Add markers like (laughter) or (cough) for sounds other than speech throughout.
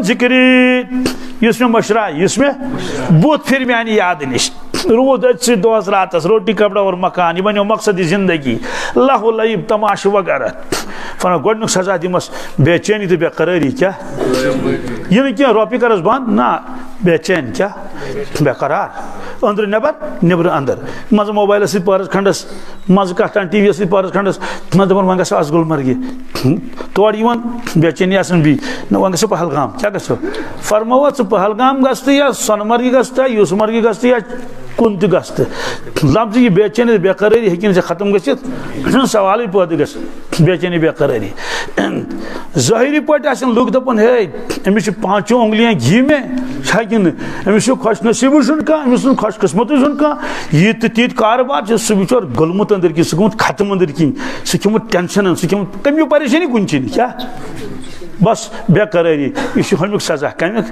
जिक्री। मशरा इसमें बुत फिर मैंने याद निश रूद अच्छी दोस रातस रोटी कपड़ा और मकान यह बनो मकसद ज़िंदगी। लह लईब तमाश वगैरह। फरमा गोडनुक सजा दिमस बेचैनी तो बेकरारी क्या? यह क्या रोपी करस बंद ना बेचैन क्या? बेकरार। अंदर नबर नबर अंदर मज मोबाइल सत पहरस खंडस मज टी वी खंडस मज दपान वह गो गुलमर्गे तोड़ बेचैनी आसन बी वह गो पहलगाम क्या गो फरमो पहलगाम गस्त या सोनमर्गी गस्त यूसमर्गी या कुन गस्त लफ्ज यह बेचैनी बेकरारी हेकिन खत्म गसित सवाल पैदा ग बेचैनी बेकरारी ज़ाहिरी पे लुक दपान हे अमिस पाँचों उंगलियाँ घी में छकिन अमिस खुश नसीब कह अमिस खुश किस्मत कह यह तीत कारोबार सह बिचर गलमुत अंदर की सह खत्म अंदर की सह खेमुत टेंशन सह खेमुत तमी परेशानी कुन क्या बस बेकरारी यह हमिक सजा कमिक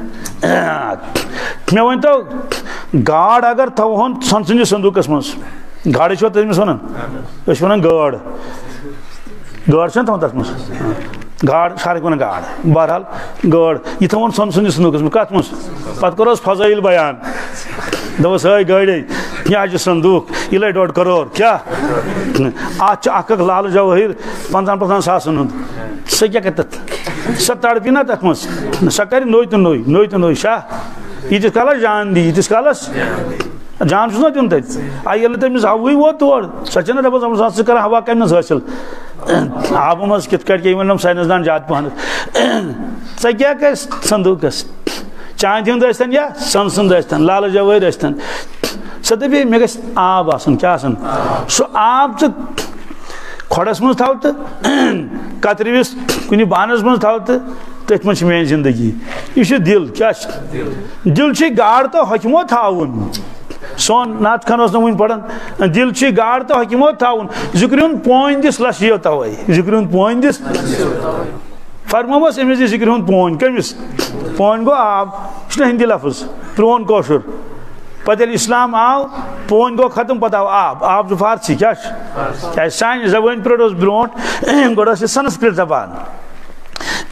मे वन तो गाड़ अगर थवन सन सन्दस संदूकस मज गाड़ तमिस वन वन गाड़ गाड़ थवन तथ गाड़, सारे वन गाड़? बहरहाल, गाड़। यह थवन सन संदूकस कत मज करो फजाइल बयान. दस है गाड़े यह संदूक यह लगे डोड करोर, क्या? अख लाल जवाहिर पंद्रह पंद्रह सासन हूँ सह क्या कर सह तड़पी ना तथ मज सह तो नोई नोई तो नोई शाह यीत कालस जान दी यीत कालस? जान ना दिन आ ये तमिस हवुई वो तोड़. सह दपान हवा कम हासिल आब मज कित वन साइंसदान ज़्यादा पहन सह क्या कर संदूकस चाँद हंद या सन सुंद लाल जवाहर सह दपे मे ग आब आसन, क्या सह आब च खोड़स मज थव तो कतरविस कुन बानस मज थव तो तथ मन मेन ज़िंदगी। यह दिल क्या दिल गाड़ तो हकमो थावन सोन नात खान वन पढ़ान दिल गाड़ तो हकमो थावन ज़िक्र पोन दिस लश यो तवे ज़िक्र पोन दिस फरमोस अमिस ज़िक्र पोन कमिस पोन गो आब यह हिंदी लफ्ज प्रोन कौशुर पे इस्लाम आव पोन गो खत्म पता आव आब आब फारसी क्या क्या सान जबान पे ब्रोट गोड़ संस्कृत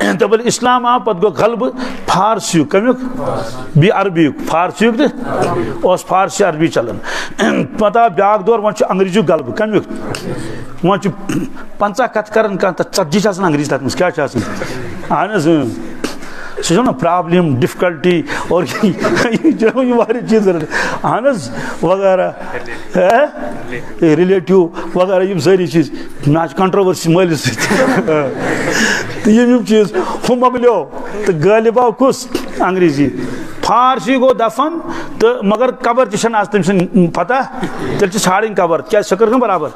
जबान तब इस्लाम आव पे गो गलब फारसी कमुक बी अरबी फारसी तो फारसी अरबी चलान पता ब्या दौर वो अंग्रेजु गलब कमुक वो पंचा कत कर ती अंग्रेज़ी तथ क्या अहन सह ना प्रॉब्लम डिफिकल्टी और चीज़ अहन वगैरह रिलेटिव वगैरह सारी चीज़, ना कंट्रोवर्सी मालिस सम चीज़ हु मकलो तो गालिब आव कुस अंग्रेज़ी। फारसी गो दफन तो मगर कबर तम तम पता? तेल छाड़न कबर, क्या सह कर बराबर?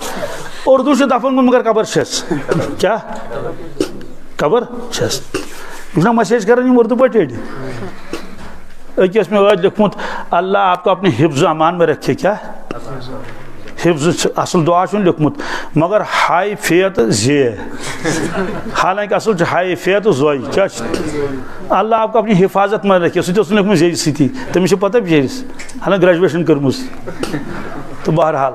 उर्दू से दफन मगर कबर छस क्या? कबर छस ना मैसेज कर उर्दू पे अकिस में लिखमुत अल्लाह आपको अपने हिफ्ज अमान में रखे क्या? हिफ्ज असल दुआ लिखमुत मगर हाई फेत जे। हालाँकि असल हाई फेत जोई, क्या? अल्लाह आपको अपनी हिफाजत में रखे। सह लिखमुत जे सी तमिस पता बिचारिस हालाँकि ग्रेजुएशन कर्म तो बहरहाल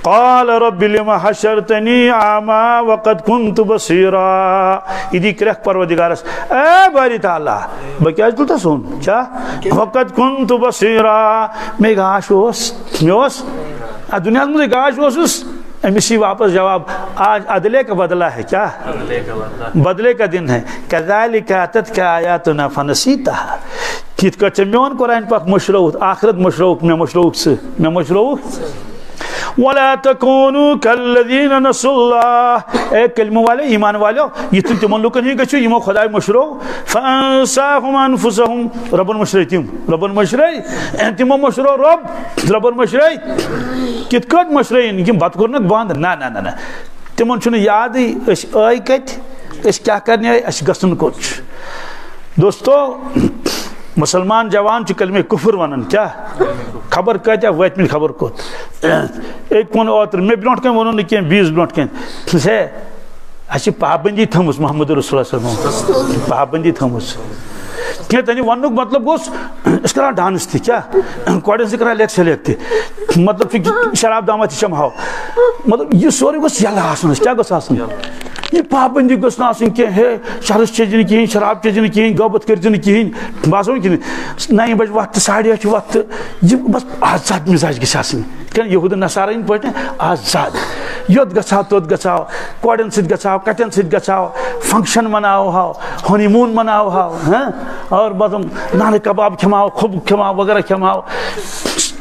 काल रबिलमा हशरतनी आमा वक़द कुंत बसीरा इदी क्रख परवदिगारस ए बारी ताला बह क्या तुल सुन क्या वक़द कुंत बसीरा मे गाश ओस मे ओस दुनिया में गाश ओसुस अमिस वापस जवाब आज अदले का बदला है क्या बदले का दिन है कदाली का का आया तो फनसीता कित कर मोन कुरान पाक मशरूत आखरत मशरूक मे मशरूक से मे मशरूक वला तकूनु कल्लदीन नसुल्लाह ए कलम वाले ईमान वाले यित तिमन लुकन ही गछु यमो खुदाय मशरो फंसाहुम अनफुसहुम रबन मशरै तिम रबन मशरै तिमो मशरो रब रबन मशरै कित कत मशरै यम बत करनक बंद ना ना ना तिमन छु याद अस आय कत अस क्या करने अस गसन कोच दोस्तों मुसलमान जवान कलमे कुफर वन क्या? खबर कत्या वतम खबर कत एक वो ओतर मे ब्रो कन वो कह बीस ब्रो कन पाबंदी थम मोहम्मद रसोल पाबंदी थम क्या तनि वन मतलब गोस कर डांस तह क्या कड़न कर लेक सेलेक्ट तह मतलब शराब दामा तमहाव मतलब यह सोरे गोस यला क्या गोस यह पाबंदी गोस कह हे शरस चेजन कहें शराब चेजन कहें गबत कर कहें बस कि नई बज वक्त साढ़े अठ वक्त यह बस आज़ाद मिजाज गि यहूद नसारा पे आज़ाद योत गो तोत सो सो फ़ंक्शन मनाओ हाओ हनीमून मनाओ हाओ हाँ और बस नान कबाब खमाओ, खुब खमाओ, वगैरह खमाओ।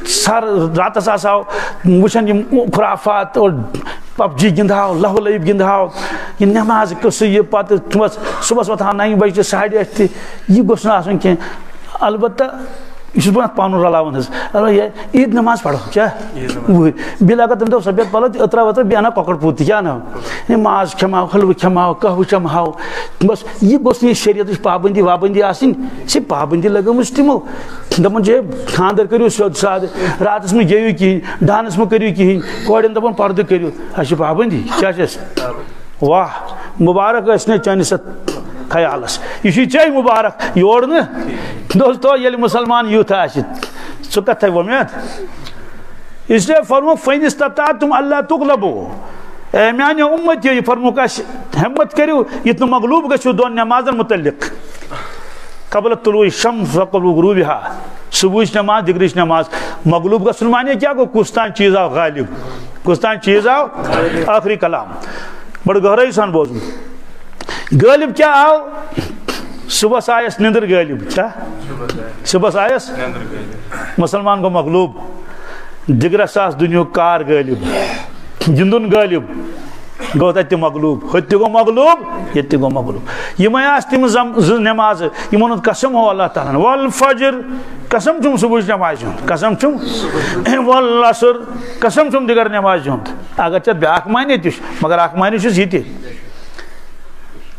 सर रात आओ वन खुराफात और पबजी गिंदाओ लहो लईब गिंदाओ ये नमाज़ कस ये पत सुबह वथान नौ बजे साढ़े अठ तह गोसन कह अलबत् यह बह पान रलावन ईद नमाज़ पढ़ो क्या? वही बिल अगर तुम सफ़ेद पलो अतरा वतरा बेहना ककड़ पूत क्या ना? माज खमाओ हलव खमाओ कहव चमहाओ बस यह गोस शरीयत पाबंदी वाबंदी आसन से पाबंदी लगम तमो दपान जे खानदर करो सोद साद रात में गेव कहें डानस में करो कहें कौन दपान पर्द करो अस पाबंदी क्या वाह मुबारक चनिस ख्यालस। यह चे मुबारक योर न? दोस्तों ये मुसलमान यूथ आह कथ वमेद इसलिए फरमो फैनिस तता तुम अल्लाह तुगलबो ए मान उम्मत यह फरमुक हिम्मत करो युत मगलूब गो दोन नमाजन मुतलिक कबल तुलु शम्स वकबल गुरूबिहा सुबह नमाज़ दिग्रिश नमाज़ मगलूब गसन माने क्या गो कुस्तान चीज़ आओ गालिब कुस्तान चीज़ आओ आखिरी कलाम बड़ गहराई सान बोजू गालिब क्या आओ सुबह आयस निंदर गालिब क्या सुबह आयस? मुसलमान को मकलूब दिगरस आस दुनिया कार गालिब गिंदुन गालिब गो तत मकलूब हत मकलूब ये गो मकलूब यम तम नमाज़ इन कसम हो अल्लाह ताला वल फजर, कसम चुम सुबह नमाज़ कसम चुम? (clears throat) वल असर, कसम चुम दिगर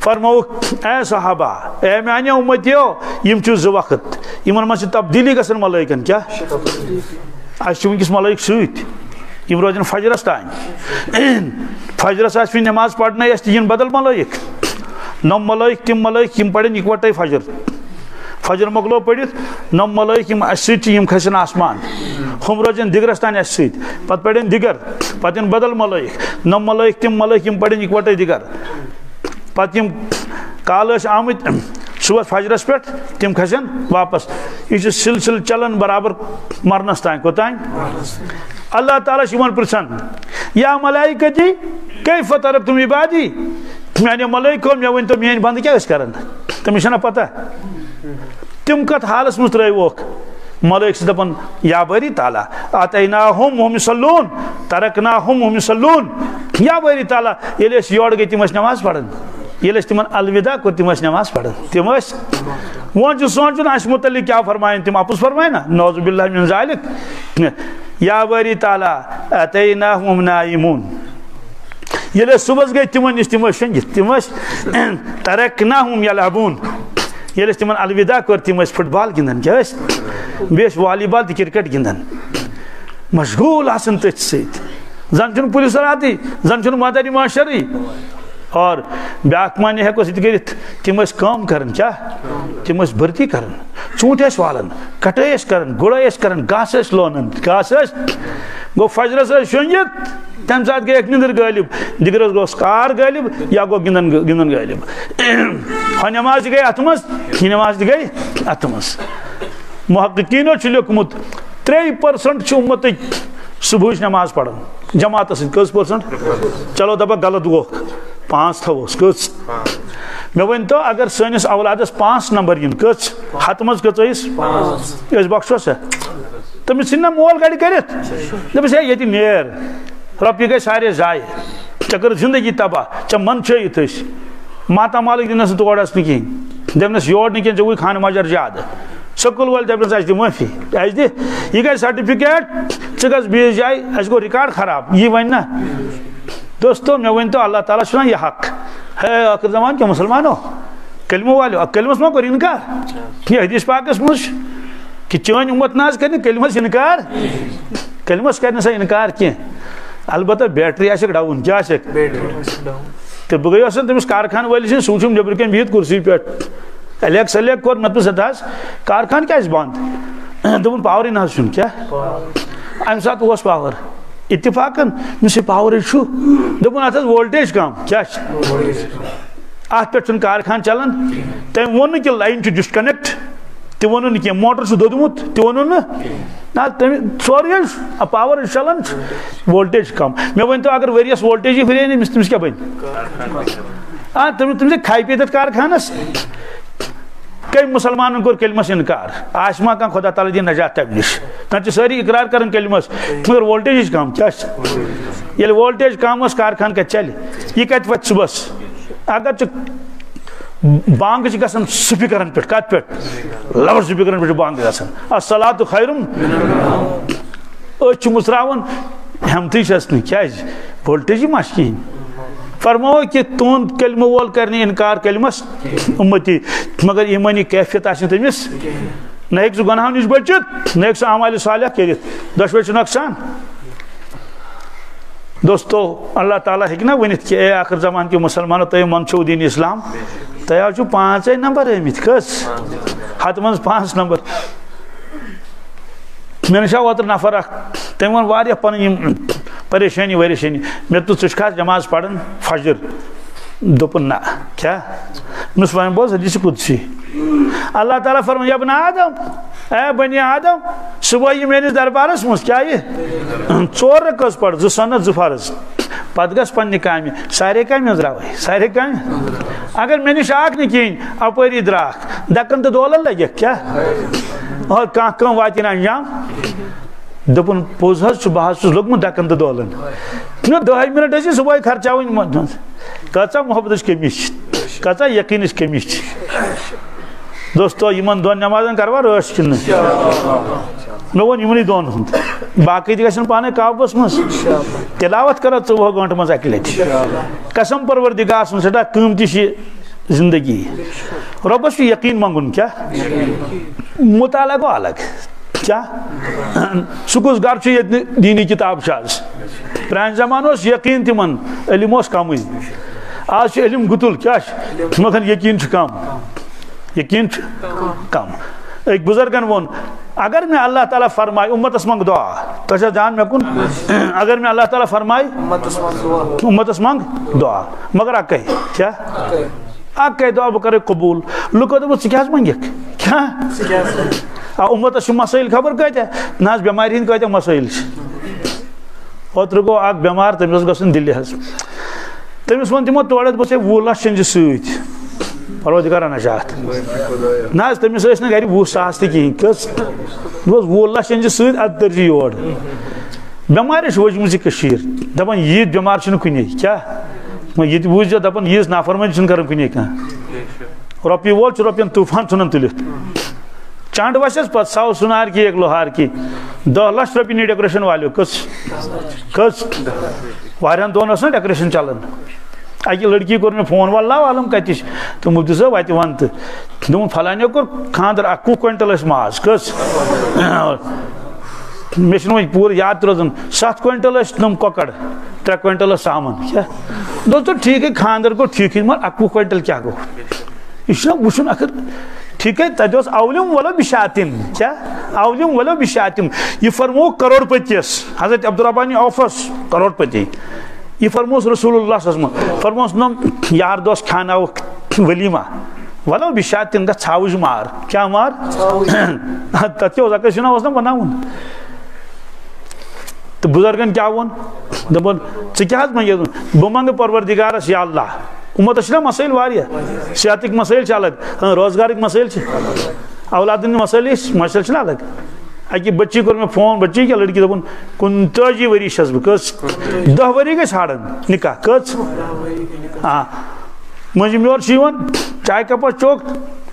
नमाज़ अगर चत ब्याक माने तुश मगर अख माने ये फरमो ए सहाबा ए मानो उम्मतियो यम जो वक्त इन मज तब्दीली गसन मलैकन क्या अस वनकस मलैक सत यम रोजन फजरस तान फजरस आज नमाज़ पढ़ना तीन बदल मलैक नम मलैक तिम मलैक यम पढ़न इकवटे फजर फजर मोकलो पढ़ित नम मलैक यम सम खसन आसमान हम रोजन दिगरस तान अस पत पढ़न दिगर पत बदल मलैक नम मलैक तिम मलैक यम पढ़न इकवटे दिगर पत काल आमत सुबह फजरस पे तम खसन वापस यह सिलसिल चलन बराबर मरनस तान कोतान अल्लाह ताला पृछन या मलाइकती कैफ तरफ़ तुम इबादी माने मलाइको मे वन तो मेन बंद क्या कर तमिस पता तम कत हालस मज त्रोक मलक दपान या बरी ताला आतना हम हम सलून तरकना हम हम सलून या बरी ताला ये योर गई तम नमाज़ पढ़न ये तिम अलविदा कोर तम नमाज़ पढ़ तम वो सोचन अस मुतल क्या फरमायन तम अपुस फरमाय ना नौजुबिल्ला मिन या बरी ताला नाइमून ये सुबह गई तिम नश तम शंगित तम तरकना हम यलबून ये तिम अलविदा कोर तम फुटबॉल गिंदन क्या बे वालीबॉल तो क्रिकेट गिंदन मशगूल आसन तथ सन पुलिस राती जन मदर माशरी और ब्याक माने हेको कर तम कम कर क्या तम भर्ती कर चूट वालन कट कर गुड़ कर घास लोन घास गो फजरस शुंजित, तम सात गई निंदर गालिब दिगर गो गालिब, या गो गिंदन गिंदन गालिब। (clears throat) ह नमाज़ गई अत मज नमाज़ गई अत मज महकीनो लिखमुत त्रे परसेंट उम्मत सुबह नमाज़ पढ़न। जमात कस परसेंट? चलो दपा गलत गो। पाँच थोस कस मे वन तो अगर सनिस औलादस पाँच नंबर इन कस हत मज कस बख्शोस तमिस ना मोल गाड़ी कर। दपस ये नेर रपी गई सारे जाय चे कर ज़िंदगी तबाह चे मन छत माता मालिक दिनस तोड़स नी कहें दपनस योर नी कहें खान मजर ज़्यादा स्कूल वाल दपनस अस माफ़ी अस दि यह गई सर्टिफिकेट च बीस जाए अस गो रिकॉर्ड खराब। यह वन ना। दोस्तों मे तो अल्लाह ताला सुना यह हक है आखिर जमान क्या मुसलमानों। कलमो वालो कलमस मा कर इनकार। हदीस पाकस मज कि चन उम्मत नाज कर कलमस इनकार। कलमस कर सा इनकार कह अलबत् बैटरी आक डाउन क्या तो बह गई तमिस कारखान वलिस सूचम नबर कन बिहित कुर्सी पे एलेक सलेक कोर मत सदास कारखान क्या बंद दोपन (clears throat) पावर ना क्या? अम सात पावर। इतफाकन मिस पावर दोपन अत वोल्टेज कम क्या अत पे कारखान चलान तम वो कि लाइन डिस्कनेक्ट तह वो कह मोटर दोदमुत तह वो ना सोरे पावर चलान वोल्टेज कम। मे वन तो अगर वरियस वोल्टेज हुए तमिस क्या बन हाँ तमिस खाई पे तथ कारखानस कई मुसलमान कोर कलमस इनकार। आशमा कह खुदा तला दिन नजात तम नश ना सारी इकरार कर कलमस मगर वोल्टेज कम क्या ये वोल्टेज कम कारखान कत चल। यह कत वत सुबह अगर बांग गसान स्पीकर पे कत पे लाउड स्पीकर पे बांग गसान असला तो खैरुम मुसरावन हमत क्या वोल्टेज मा कहें फरमो कि तुंद कलम वोल कर इनकार कलमस उम्मती मगर ईमानी कैफियत तमिस न हे गुनाह नश बचित न हे अमाल साल कर दशवे नुकसान दोस्तों अल्लाह ताला हे ना वन कि ए आखिर जमान के मुसलमान तुम मनछो दीन इस्लाम तुम पाँच नंबर आमित कस हत मज पाँच नंबर मे नशा ओतर नफर तम वो पन परेशानी, वरेशानी। मे तो षा नमाज़ पढ़न, फजर। दोपन ना, क्या? मुस वन बोल, हदीस कुदसी। अल्लाह ताला फरमाया, बन आदम ए बनी आदम, सुबह मेस दरबारस मज क्या ये? चोर कस पढ़ जो सनत जो फ़र्ज़ पत गस पन्ने काम सारे काम रावे सारे काम अगर मे नश आक कहें अपरी द्राख दकन तो दोलन लगे, क्या? और कह कम वात अंजाम? दोपन पोज बह लोगमुत दकन तो दोलन दह मिनट सुबह खर्चावन कचा मोहब्बत कमी कचा यकीन कमी दोस्तों इन दोन नमाजन करवा रश कि मे वो यमन दोन हूँ बाकी तक पाने काबूस मज तिलावत कर चौह गंट मज अक लट कसम परवरदिगार सुन सटा कमती ज़िंदगी रबस यकीन मंगुन क्या मुताला गो अलग क्या सह गर ये दीनी किताब प्रान जमान यकीन तिमन इलम कम आज इलम गुतुल क्या मगर यकीन कम यकीन कम एक बुजुर्गन वोन अगर मैं अल्लाह ताला फरमाए उम्मतस मंग दुआ तो जान मे कुन अगर मैं अल्लाह ताला फरमाए उम्मतस मंग दुआ मगर अक क्या अक दुआ बह कर कबूल लुको दोप क्या मंग क्या उम्मत मसाइल खबर कत ना बेमार हंद कत मसाइल ओतर गो अख बेमार तमिस गन दिल्ली तमिस वो तमो तोड़ बस वह लच चंज सत परवदिगार नजात ना तमिस गर वह सास तहन वह लच चंज सत तरजी योर बेमार वजम दपान यीत बेमार कुन क्या? ये वूज दपान यीज नाफरमान कर कुन कह रोपये वोल रोपन तूफ़ान चुनन तुलित. चांड वसस पत सौ सुनार की एक लोहार की। दह लक्ष रोपये डेकोरेशन वाले, कस कस। वारियान दोन ना डेकोरेशन चलान। अकि लड़की कोर मे फ़ोन वल्ला वालम कतिश तो मुफ्ती साहब वत वन तो दोन फलाने कोर खानदर अकु क्विंटल माज कस। मे पूर याद रोजान, सत क्विंटल तम ककड़, त्रे क्विंटल सामान, क्या? दोस्तों ठीक है खानदर को ठीक है, मगर अकु क्विंटल क्या गो? यह वुन अखर ठीक है? तथ अवलिम वलो बिशातिन क्या? अवलिम वलो बिशातिन यह फरमो करोड़पतिस हज़रत अब्दुलरबानी ऑफस करोड़पति। यह फरमोस रसूल फरमोस नम यार दोस्त खाना वलीमा। वलो बिशातिन द छाउज मार। क्या मार? तथ ना बना तो बुजुर्गन क्या वो दोपन क्या मंगे बह मंग परवरदिगारस या अल्लाह। उम्मत मसाइल सेहत मसाइल अलग हाँ रोज़गार मसाइल औलादन मसाइल मसाइल अलग अकि बच्ची कोर मे फ़ोन, बच्ची क्या लड़की दोपन कुनताजी वरी छस बह दह वरी गई हाड़न निकाह कच हाँ मजिम योर चाय कप चौक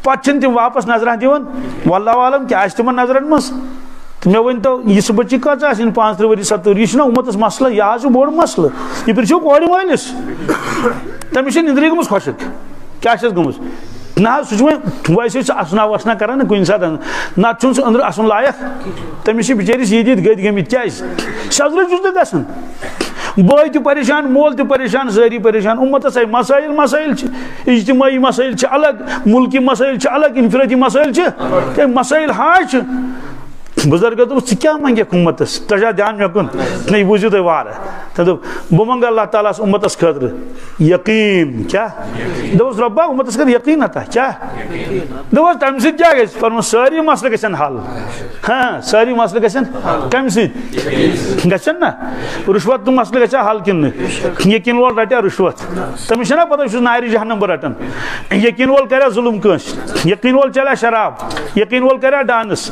पे तम वापस नज़र दिवन। वल्ला वालम क्या तिम नजरन मज मे वन तो यह बच्ची कच पाँच त्रे वरी सत्तर यह उम्मत मसल यह बोड़ मसल यह पो कोड़ मलिस तमिस निंद्रे गम खुशक क्या गम ना सह वैसे असना वसना कर कुन सात नत अंदर असन लायक तमिस बिचारिस ये गद गमित क्या सजर चुस बॉय तो परेशान मोल तो परेशान सारी परेशान उम्मत है मसाइल मसाइल इज्तमाही मसाइल अलग मुल्की मसाइल अलग इनफरती मसाइल मसाइल हाज बुज़ुर्ग दोप क्या मंगे उम्मतस तजा ध्यान मे कुन नहीं बूझू तुम वार तो बह मंग अल्लाह ताला उम्मतस खतर, यकीन, क्या? दोस रब्बा उम्मतस कर यकीन अता क्या? दोस तम क्या फरम सारी मसल गसन हल। हाँ सारी मसल गसन कम गसन ना? तुम मसल गसा हल किन यकीन वोल रटा रुश्वत। तमिस ना पता नारी जहनम बह रटन। यकीन वोल कर जुलम कस यकीन वोल चला शराब। यकीन वोल कर डांस।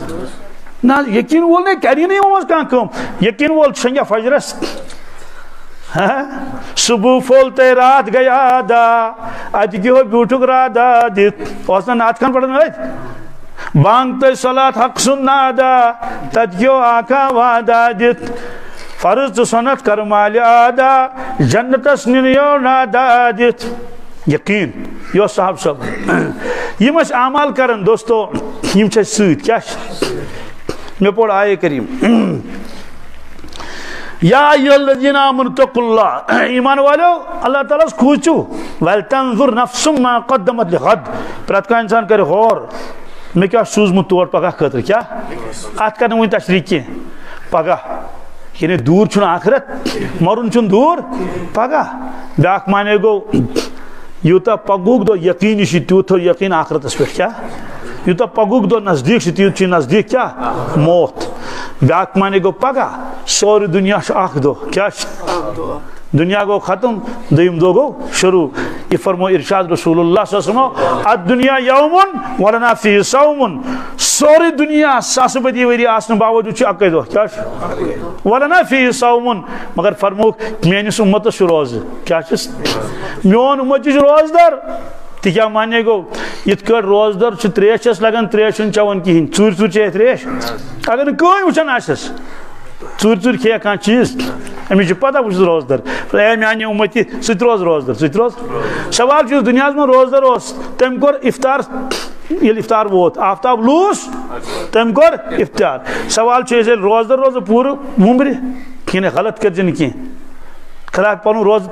ना यकीन वोल ने कर नहीं मज कम यकीन वोल शंगा फजरस सुबह फोल ते रात गया दा अत गो ब्यूठुक राधा दित नात खान पढ़न बांग ते सलात हक सुन्ना दा तत गो आका वादा दित फ़र्ज़ तो सनत कर माल आदा जन्नतस नियो नादा दित यकीन यो साहब सब यम अमाल कर दोस्तों यम सत क्या मे पोड़ आए करीम। ईमान वालो, अल्लाह ताला खूचू वल तंजुर नफ्सुम मा कद्दमत लिगद प्रत का इंसान करे गौर। मे क्या सूजमुत तोर पगह खतर, क्या? अत कर वन तशरी कह पगह। यानी दूर छुन आखरत। मरुन छुन दूर। पगह। ब्याक माने गो यूता पगुक दो यकीन यह तूत यकीन आखरतस पे, क्या? यूत पगुक दो नज़दीक तूत नज़दीक क्या मौत ब्याक माने गो पगह सोर दुनिया दो क्या दुनिया गो खत्म दम दो गो शुरू ये फरमो इरशाद रसूलुल्लाह दुनिया यौमुन वलना फ़ी सौमुन सोरी दुनिया सास बदी वरी आसन बावजूद अक दो क्या वलना फ़ी सौमुन मगर फरमो मेनिस उम्मत रोज क्या मोन उम्मत रोजदार क्या माने गो इत रोजदार त्रेश लगान त्रेश चवन कहें चूर चूर चे त्रेश अगर कहीं वुचान आसस चूर चूर खे कह चीज़ अमिस पता बहुत रोजदार ए माने उम्मति सह रोज रोजदार सह रोज सवाल दुनिया में रोजदार तम कोर इफ्तार ये इफ्तार वोत आफ्ताब लूस तम कोर सवाल रोजदार रोज पूर मुमर कह गलत कर कह खरा पन रोज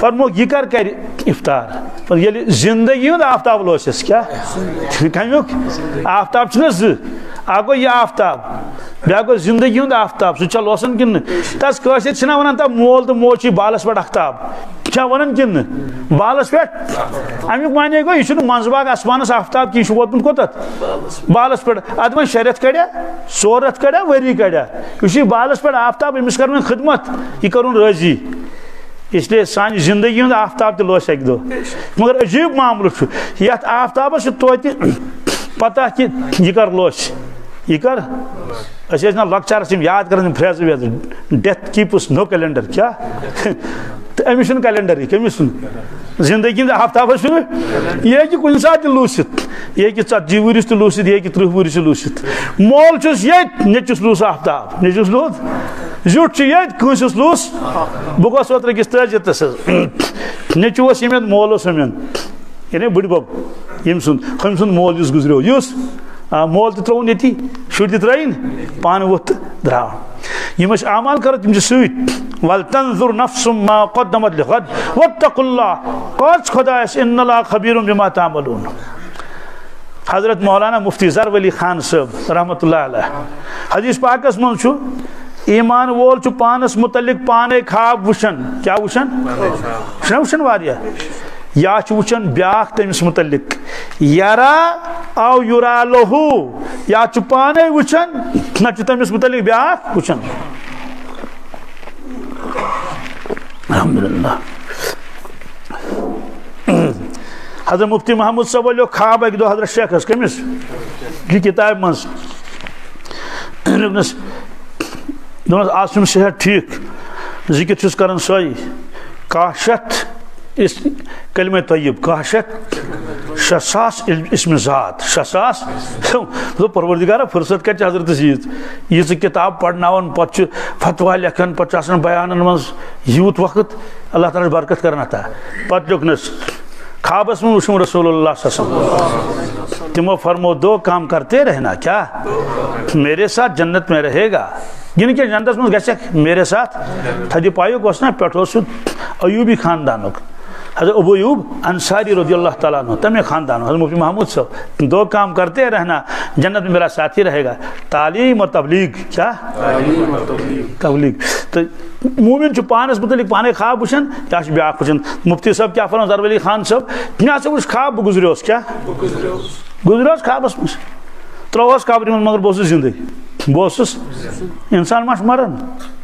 फरमो यह कर कर इफ्तार। पर ये ज़िंदगी हूँ आफ्ताब लोस क्या? कमुक आफ्ताब ना जो? गो यह आफ्ताब। ब्या गो ज़िंदगी हूँ आफ्ताब। सह लोसन कि तस कशिर वन तब मोल तो मोज बालस पे अख्ताब वन कि बालस पे अमुक माने गो यह मंजबाग आसमानस आफ्ताब कह वोतमुत कोत बालस पे अत वो शे कड़ा सौ रथ कड़ा वरी कड़ा यह बालस पे आफ्ताब अमिस कर खदमत यह कर राज़ी इसलिए सान ज़िंदगी हूँ आफ्ताब तो लोस अक मगर अजीब मामल ये आफ्ताबस तो पता कि यह कर लोस यह कर अस ना लकचारस याद कर फ्रेज वेज डेथ कीप्स नो कैलेंडर क्या? (laughs) तो अमिस कैलेंडर कमिस ज़िंदगी आफ्ताबस यह कि कुछ सात लूसित. यह कि ती तो लूसित यह कि त्रुह वरिस लूसित. मोल ये नचिस लूस आफ्ताब नचिस लूस? जुट ये लूस? बह गोस ओतर किस तजितस नचुस यमें मोल अमें यानी बुड़बब. यम सुन हम सुन मोल इस गुजरो युस मोल तो त्रोन ये शुर त्राइन पान वोत द्राव यम अमाल कर तम सत वल तंजुर नफ्सुम मा कद्दमत लिगद वत्तकुल्लाह कच खुदायस इन्नल्लाह खबीरुम बिमा तामलून। हज़रत मौलाना मुफ्ती जर वली खान साहब रहमतुल्लाह अलैह। हदीस पाकस मन ईमान वोल पानस मुतलिक पाने खाब वुशन। क्या वुशन वुशन वारिया। या वन ब्या तमिस मुतलिक यरा आओ युरा लोहू या पाने वुचन न तमिस मुतलिक ब्या वुचन अलहमदुल्ला हज़रत मुफ्ती महमूद सब वो खाब अक हज़रत शेख कमिस यह किताब मज दोनों आसम सेहत ठीक ज़िक्र कर सही काशत इस कलम तयब काशत शसास इसम ज़ात। शसास तो फुर्सत कर हज़रत यीज यह किताब पढ़नावन पे फतवा लेखन बयान मज यूत वक्त अल्लाह ताला बरकत कर पे दुकनस खाबस में वुशम रसूल तिमो फरमो दो काम करते रहना, क्या? मेरे साथ जन्नत में रहेगा। गिन के जन्नत में मेरे साथ थदि पायुक ना पे अयूबी खानदान हज़रत अबूयूब अंसारी रज़ी अल्लाह तला तमें खानदान हज़रत मुफ्ती महमूद साहब दो काम करते रहना जन्नत में मेरा साथी रहेगा तालीम और तबलीग क्या तबलीग तो मोमिन पानस मुतलिक पाने खाब वुचान क्या ब्या वुचान मुफ्ती साहब क्या फरम जरवली खान साहब मे वुच खाब बह गुजरियोस क्या गुजरियोस खाबस मज त्रोस कब्र मगर बहुत ज़िंदगी बह इंसान मा मरान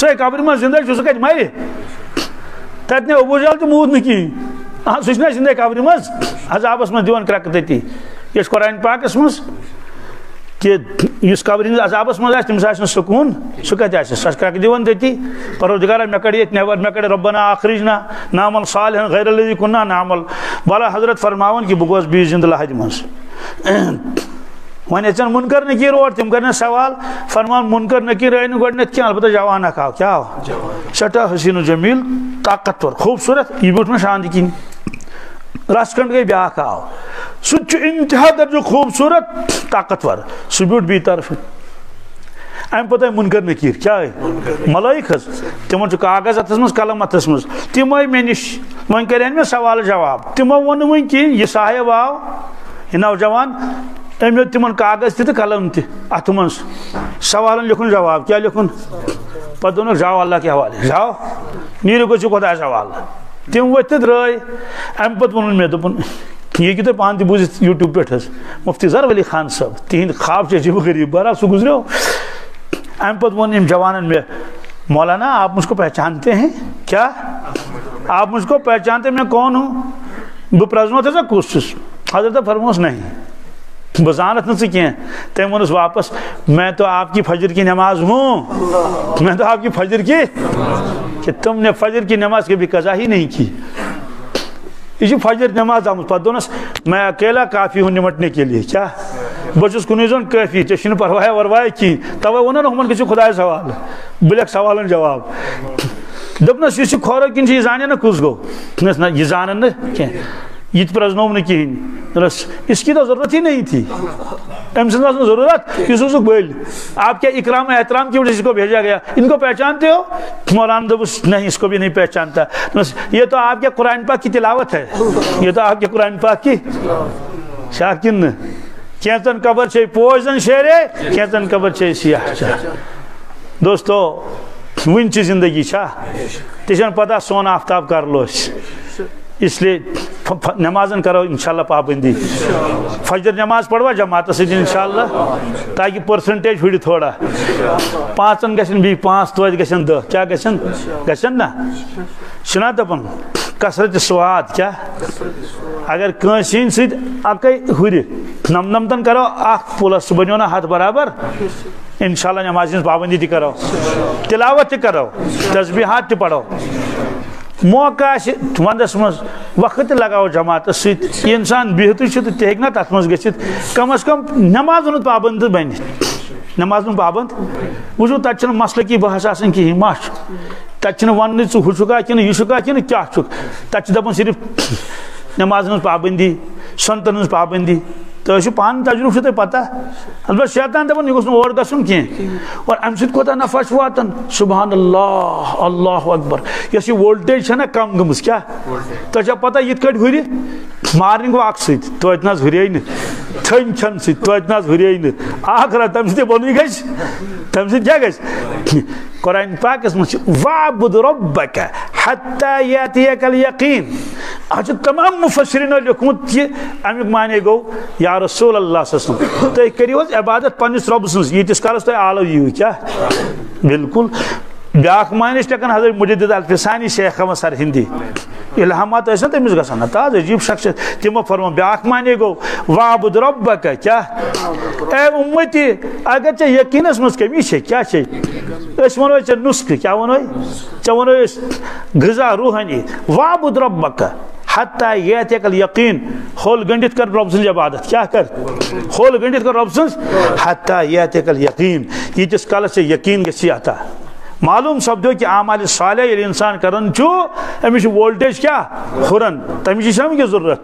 सह कब्र मज ज़िंदा सह कत मर तत अबूजल तो मूत हाँ सह ज़िंदा कि इस कब्र अजाबस मज तमिस सुकून? सह कत क्रक दिवान तती परवरदिगार मे कड़ नबर मे कड़ रब्बना आखरिजना नामल साल गैर कुन्ना, नामल। बला हज़रत फरमावन कि बह गोस बीस जिंद लहद मज। वन अचन मुनकर नकीर और तम कर सवाल। फरमान, मुनकर नकीर आय गोडन, क्या अलबत् जवान अख क्या सटा हसीन जमील, ताकतवर, खूबसूरत यह बुट में शांत किन रसखंड गई ब्या आव सह इंतहा दर्ज खूबसूरत ताकतवर सह बुट बी तरफ़ अम पे मुनकर नकीर क्या मलाइक तिमन कागज़ अथस मज कलम मज तम मे नश वन कर मे सवाल जवाब तमो वो वन कि यह साहेब आव यह नौजवान अमे तिमन कागज़ तो कलम तथ मन सवाल लिखुन जवाब क्या लिखुन पे दोन जाओ अल्लाह के हवाले जाओ नीर गो खुदा सवाल तम वो द्राय अम पे वो मे दोपन ये कि पान तूज यूट्यूब पे मुफ्ती जर अली खान साहब तिहद खाब अजीब गरीब बरा सह गुजरो अम पे वो इन जवान में, मौलाना, आप मुझको पहचानते हैं? क्या? आप मुझको पहचानते मैं कौन हूँ? बह प्रजनो थे कुछ हज़रत फरमोस नहीं। बजानत न कह तम वो वापस, मैं तो आपकी फजर की नमाज़ हूँ। मैं तो आपकी फजर की, कि तुमने फजर की नमाज़ कभी कजा ही नहीं की। यह फजर नमाज़ आम पे दोनस मैं अकेला काफ़ी हूँ निमटने के लिए क्या बहुत कुन जोन काफ़ी ऐसे परवाह वरवाह कहीं तवे वो हमें गु खुदा सवाल बह सवाल जवाब दोपनस इस खोर कि यह जाने ना कुस गो यह जान ना कह ये प्रजनो न कहें इसकी तो ज़रूरत ही नहीं थी। अम ज़रूरत। यूसुफ बल? आप क्या इकराम एहतराम की वजह से इसको भेजा गया? इनको पहचानते हो? मौलाना दबुस नहीं, इसको भी नहीं पहचानता। ये तो आपके कुरान पाक की तिलावत है। ये तो आपके कुरान पाक की। शाकिन कैचन कबर छे पोजन शेरे कैचन कबर छे सियाह दोस्तों वन ज़िंदगी छा तेन पता सोन आफ्ताब कर लो इसलिए नमाजन करो, इंशाल्लाह पाबंदी फजर नमाज़ पढ़वा, जमात से इंशाल्लाह। ताकि परसेंटेज हुई थोड़ा। पाँचन गन बी पाँच तो गन दह क्या गन ना? छुना दपन कसरत स्वाद, क्या? अगर कंसिन सक हुर। नम नमतन करो अख पुलस सह बनो ना, हथ बराबर। इंशाल्लाह नमाज़ पाबंदी ति करो। तिलावत करो। तस्बीहात त पढ़ो। मौका वंदस मज वक्त लगाओ जमात इंसान बिहत तह ना तथ मज कम अज कम नमाज़ पाबंद बन। नमाज़ पाबंद? वो तक मसल की बहस कहें माश तक वन हुका कि यह क्या तक दपान सिर्फ़ नमाज़ पाबंदी संतन पाबंदी। तो पान तजुर्ब तुम पता अलबत् शैतान दपान यह गोर गन कह और अम सत नफा वातान सुबहान अल्लाह अल्लाह अकबर। यस यह वोल्टेज ना कम गम क्या तुझे पता ये हुर मार्निंग वॉक सत ना हुरे थन खन सत हुरे आखरा तम सत बोन सत क्या ग कुरान पाकस मज वाबुद रब्बक हत्ता यातियकल यकीन। आज तमाम मुफसरिन लिखमुत यह अमुक माने गो या रसूल अल्लाह तुम करो इबादत पन्नस रब सज यीतिस कालस तुम आलो यू क्या बिल्कुल ब्या मान टेकन हज़रत मुजद अल्फिसानी शेख अहमद सर हिंदी इलाहामात तमिस गसान ताज अजीब शख्स तमो फरमा ब्या माने गो वाबुद रब क्या ए उम्मती अगर चे यकीनस मज कमी क्या वो चे नुस्ख क्या वो चे वो गजा रूहानी वाबुद रब हत्या तकल यकीन होल गंडित कर रब सज इबादत क्या कर? होल गंडित कर रब सज हत्या तकल यकीन यीतिस कल से यकीन गि मालूम सपदो कि आमाल साले इंसान कर अमिश वोल्टेज क्या? हुरन तमिश ज़रूरत।